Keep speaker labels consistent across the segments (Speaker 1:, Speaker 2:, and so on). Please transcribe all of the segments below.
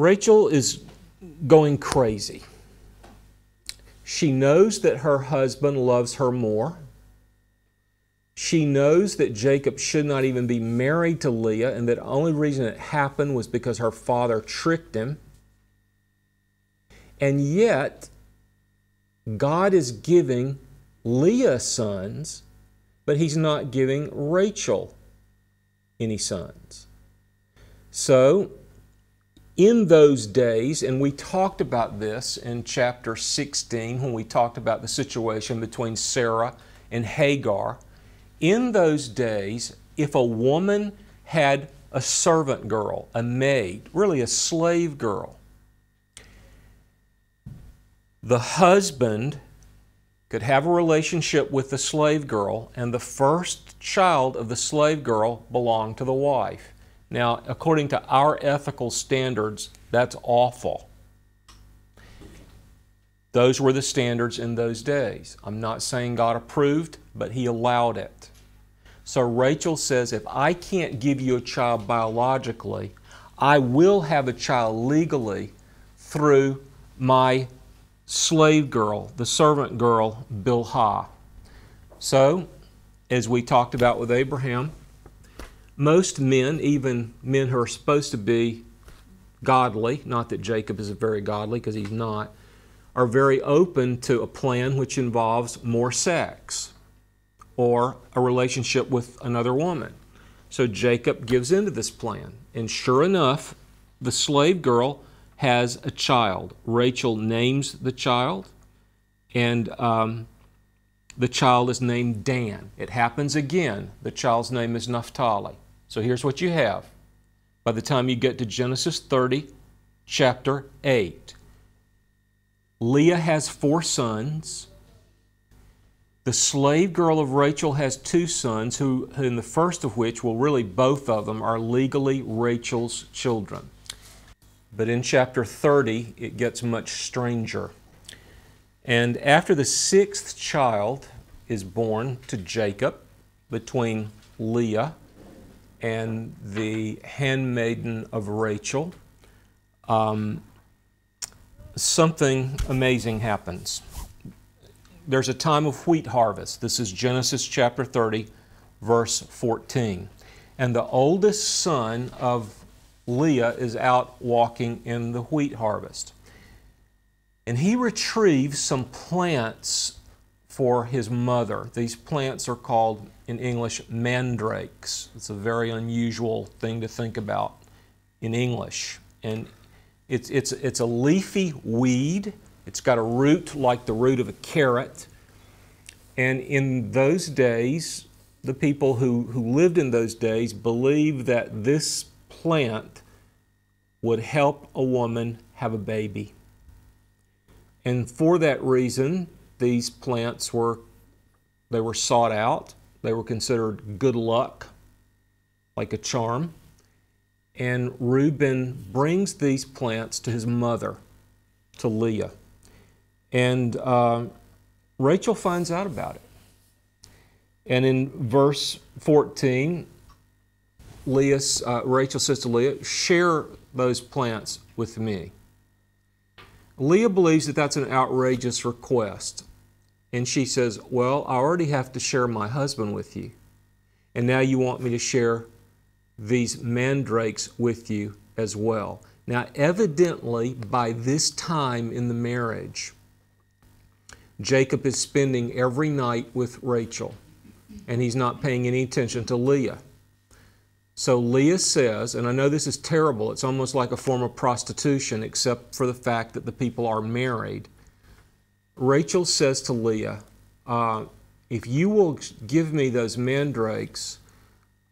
Speaker 1: Rachel is going crazy. She knows that her husband loves her more. She knows that Jacob should not even be married to Leah and that the only reason it happened was because her father tricked him. And yet, God is giving Leah sons, but He's not giving Rachel any sons. So, in those days, and we talked about this in chapter 16 when we talked about the situation between Sarah and Hagar. In those days, if a woman had a servant girl, a maid, really a slave girl, the husband could have a relationship with the slave girl, and the first child of the slave girl belonged to the wife. Now, according to our ethical standards, that's awful. Those were the standards in those days. I'm not saying God approved, but He allowed it. So Rachel says, if I can't give you a child biologically, I will have a child legally through my slave girl, the servant girl, Bilhah. So, as we talked about with Abraham, most men, even men who are supposed to be godly, not that Jacob is very godly because he's not, are very open to a plan which involves more sex or a relationship with another woman. So Jacob gives into this plan. And sure enough, the slave girl has a child. Rachel names the child, and um, the child is named Dan. It happens again. The child's name is Naphtali. So here's what you have. By the time you get to Genesis 30, chapter 8, Leah has four sons. The slave girl of Rachel has two sons, who, in the first of which, well, really both of them, are legally Rachel's children. But in chapter 30, it gets much stranger. And after the sixth child is born to Jacob, between Leah and the handmaiden of Rachel, um, something amazing happens. There's a time of wheat harvest. This is Genesis chapter 30, verse 14. And the oldest son of Leah is out walking in the wheat harvest. And he retrieves some plants for his mother. These plants are called in English mandrakes. It's a very unusual thing to think about in English. And it's, it's, it's a leafy weed. It's got a root like the root of a carrot. And in those days, the people who, who lived in those days believed that this plant would help a woman have a baby. And for that reason, these plants were they were sought out. They were considered good luck, like a charm. And Reuben brings these plants to his mother, to Leah. And uh, Rachel finds out about it. And in verse 14, Leah, uh, Rachel says to Leah, Share those plants with me. Leah believes that that's an outrageous request. And she says, Well, I already have to share my husband with you. And now you want me to share these mandrakes with you as well. Now, evidently, by this time in the marriage, Jacob is spending every night with Rachel, and he's not paying any attention to Leah. So Leah says, and I know this is terrible, it's almost like a form of prostitution, except for the fact that the people are married. Rachel says to Leah, uh, If you will give me those mandrakes,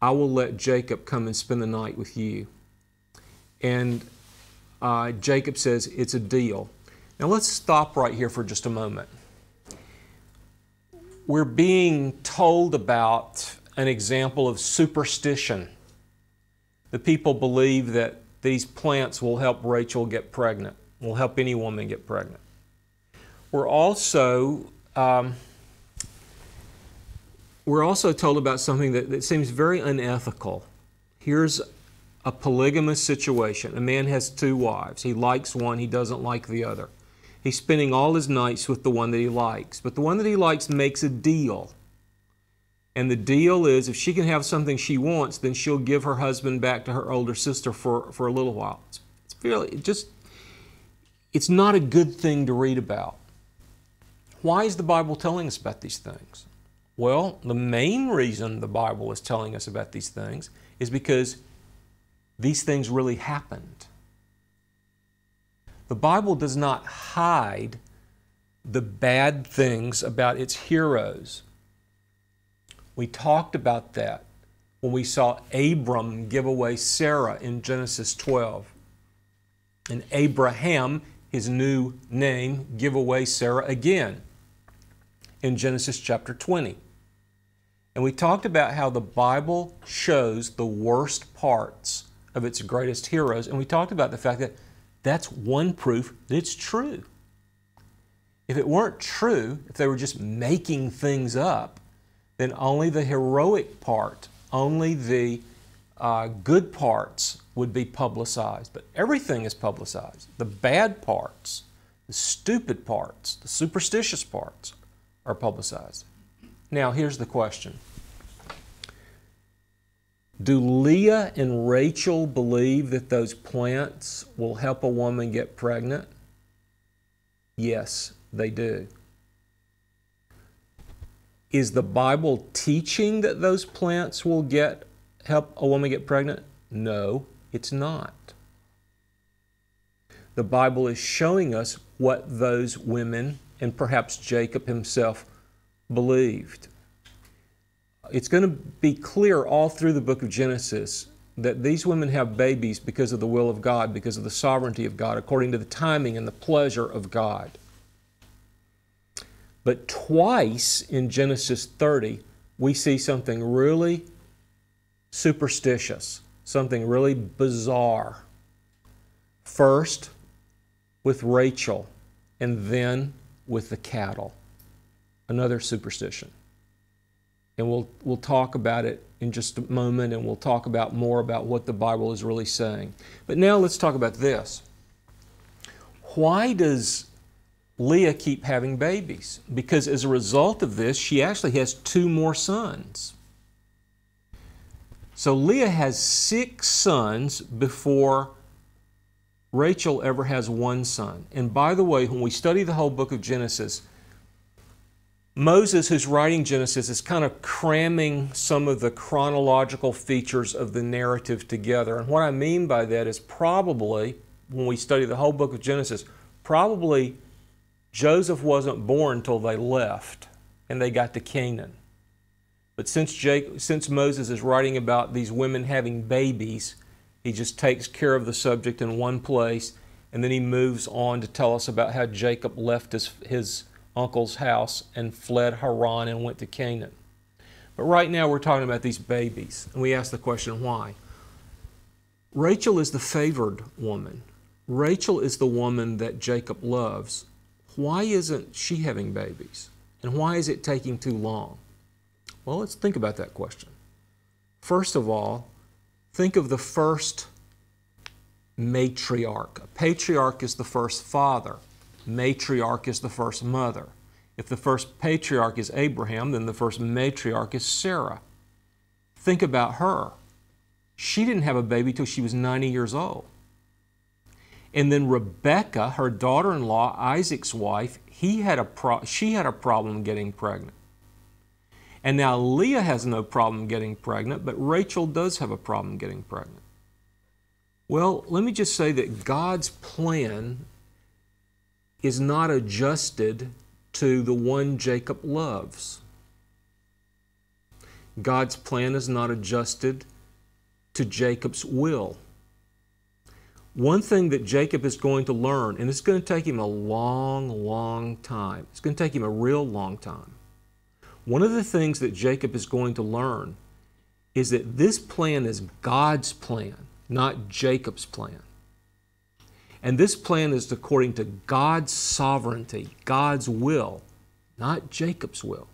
Speaker 1: I will let Jacob come and spend the night with you. And uh, Jacob says, It's a deal. Now let's stop right here for just a moment. We're being told about an example of superstition the people believe that these plants will help Rachel get pregnant, will help any woman get pregnant. We're also um, we're also told about something that, that seems very unethical. Here's a polygamous situation. A man has two wives. He likes one, he doesn't like the other. He's spending all his nights with the one that he likes. But the one that he likes makes a deal. And the deal is if she can have something she wants, then she'll give her husband back to her older sister for, for a little while. It's, it's fairly, it just, it's not a good thing to read about. Why is the Bible telling us about these things? Well, the main reason the Bible is telling us about these things is because these things really happened. The Bible does not hide the bad things about its heroes. We talked about that when we saw Abram give away Sarah in Genesis 12. And Abraham, his new name, give away Sarah again in Genesis chapter 20. And we talked about how the Bible shows the worst parts of its greatest heroes. And we talked about the fact that that's one proof that it's true. If it weren't true, if they were just making things up, then only the heroic part, only the uh, good parts would be publicized. But everything is publicized. The bad parts, the stupid parts, the superstitious parts are publicized. Now, here's the question Do Leah and Rachel believe that those plants will help a woman get pregnant? Yes, they do. Is the Bible teaching that those plants will get help a woman get pregnant? No, it's not. The Bible is showing us what those women and perhaps Jacob himself believed. It's going to be clear all through the book of Genesis that these women have babies because of the will of God, because of the sovereignty of God, according to the timing and the pleasure of God. But twice in Genesis 30, we see something really superstitious, something really bizarre. First, with Rachel, and then with the cattle. Another superstition. And we'll, we'll talk about it in just a moment, and we'll talk about more about what the Bible is really saying. But now let's talk about this. Why does Leah keep having babies because as a result of this, she actually has two more sons. So Leah has six sons before Rachel ever has one son. And by the way, when we study the whole book of Genesis, Moses, who's writing Genesis, is kind of cramming some of the chronological features of the narrative together. And what I mean by that is probably, when we study the whole book of Genesis, probably Joseph wasn't born until they left and they got to Canaan. But since, Jake, since Moses is writing about these women having babies, he just takes care of the subject in one place and then he moves on to tell us about how Jacob left his, his uncle's house and fled Haran and went to Canaan. But right now we're talking about these babies, and we ask the question why? Rachel is the favored woman. Rachel is the woman that Jacob loves, why isn't she having babies? And why is it taking too long? Well, let's think about that question. First of all, think of the first matriarch. A patriarch is the first father, matriarch is the first mother. If the first patriarch is Abraham, then the first matriarch is Sarah. Think about her. She didn't have a baby till she was 90 years old. And then Rebecca, her daughter-in-law, Isaac's wife, he had a she had a problem getting pregnant. And now Leah has no problem getting pregnant, but Rachel does have a problem getting pregnant. Well, let me just say that God's plan is not adjusted to the one Jacob loves. God's plan is not adjusted to Jacob's will. One thing that Jacob is going to learn, and it's going to take him a long, long time, it's going to take him a real long time. One of the things that Jacob is going to learn is that this plan is God's plan, not Jacob's plan. And this plan is according to God's sovereignty, God's will, not Jacob's will.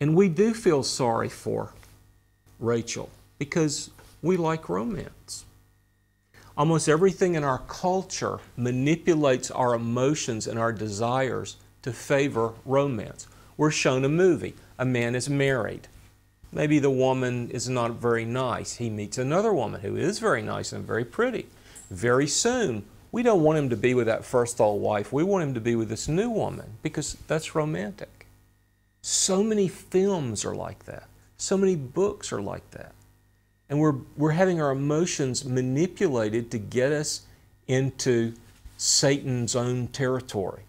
Speaker 1: And we do feel sorry for Rachel because we like romance. Almost everything in our culture manipulates our emotions and our desires to favor romance. We're shown a movie. A man is married. Maybe the woman is not very nice. He meets another woman who is very nice and very pretty. Very soon, we don't want him to be with that first old wife. We want him to be with this new woman because that's romantic. So many films are like that. So many books are like that. And we're, we're having our emotions manipulated to get us into Satan's own territory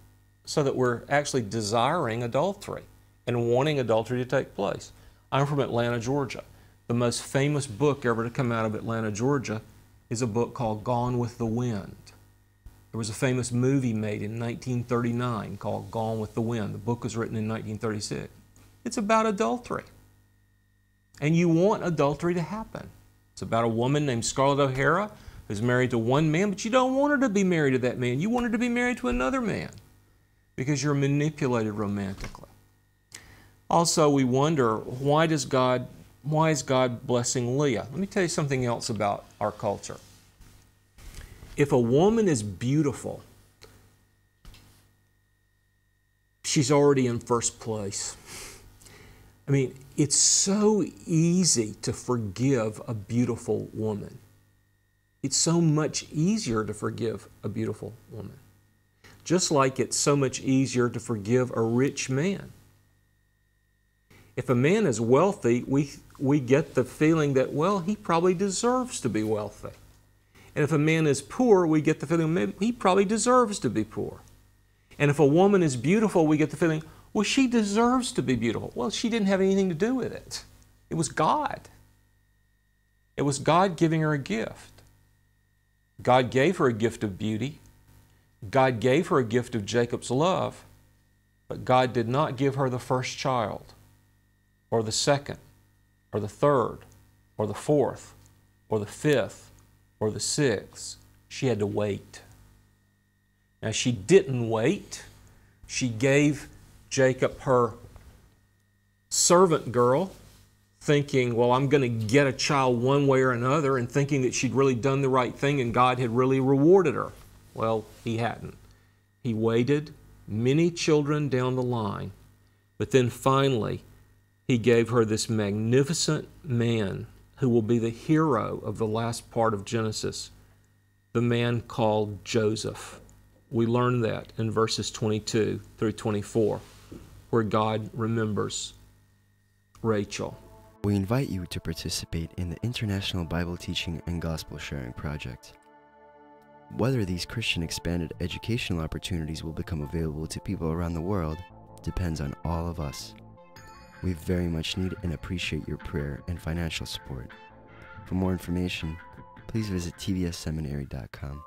Speaker 1: so that we're actually desiring adultery and wanting adultery to take place. I'm from Atlanta, Georgia. The most famous book ever to come out of Atlanta, Georgia is a book called Gone with the Wind. There was a famous movie made in 1939 called Gone with the Wind. The book was written in 1936. It's about adultery. And you want adultery to happen. It's about a woman named Scarlett O'Hara who's married to one man, but you don't want her to be married to that man. You want her to be married to another man because you're manipulated romantically. Also, we wonder why does God why is God blessing Leah? Let me tell you something else about our culture. If a woman is beautiful, she's already in first place. I mean, it's so easy to forgive a beautiful woman. It's so much easier to forgive a beautiful woman. Just like it's so much easier to forgive a rich man. If a man is wealthy, we, we get the feeling that, well, he probably deserves to be wealthy. And if a man is poor, we get the feeling he probably deserves to be poor. And if a woman is beautiful, we get the feeling, well, she deserves to be beautiful. Well, she didn't have anything to do with it. It was God. It was God giving her a gift. God gave her a gift of beauty. God gave her a gift of Jacob's love, but God did not give her the first child, or the second, or the third, or the fourth, or the fifth, or the sixth. She had to wait. Now, she didn't wait. She gave Jacob her servant girl, thinking, well, I'm going to get a child one way or another, and thinking that she'd really done the right thing and God had really rewarded her. Well, he hadn't. He waited many children down the line, but then finally, he gave her this magnificent man who will be the hero of the last part of Genesis, the man called Joseph. We learn that in verses 22 through 24 where God remembers Rachel.
Speaker 2: We invite you to participate in the International Bible Teaching and Gospel Sharing Project. Whether these Christian expanded educational opportunities will become available to people around the world depends on all of us. We very much need and appreciate your prayer and financial support. For more information, please visit tvsseminary.com.